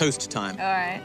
toast time. All right.